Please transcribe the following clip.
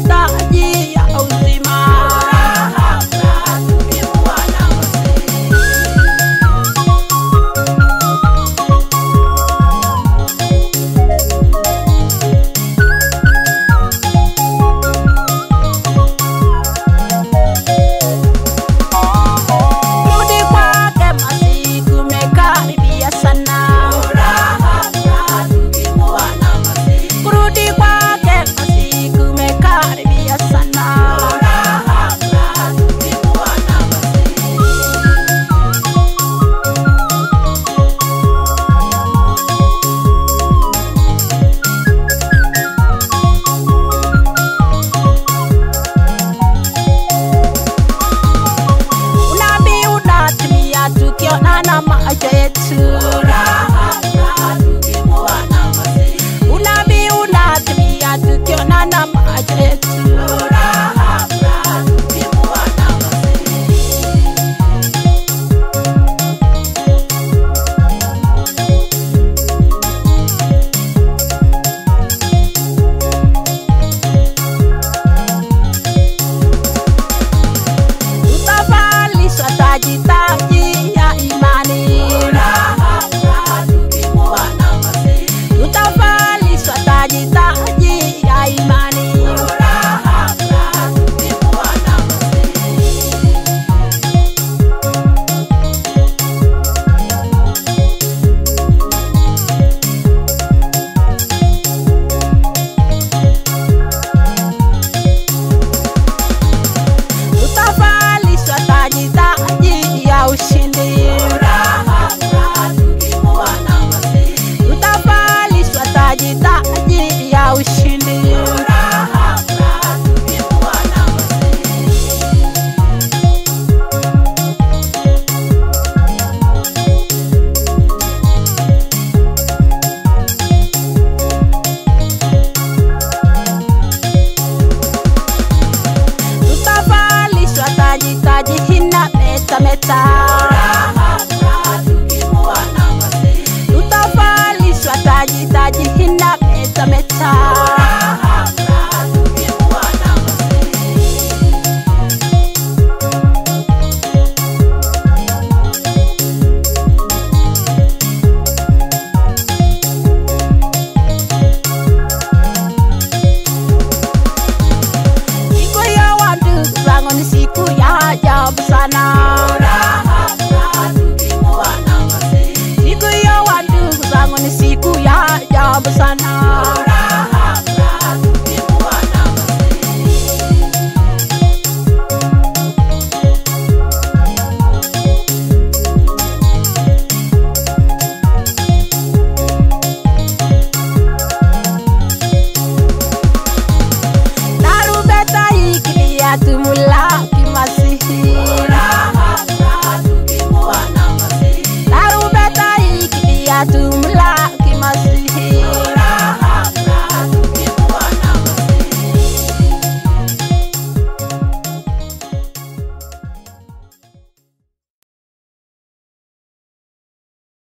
Kita macho yetu. ao 다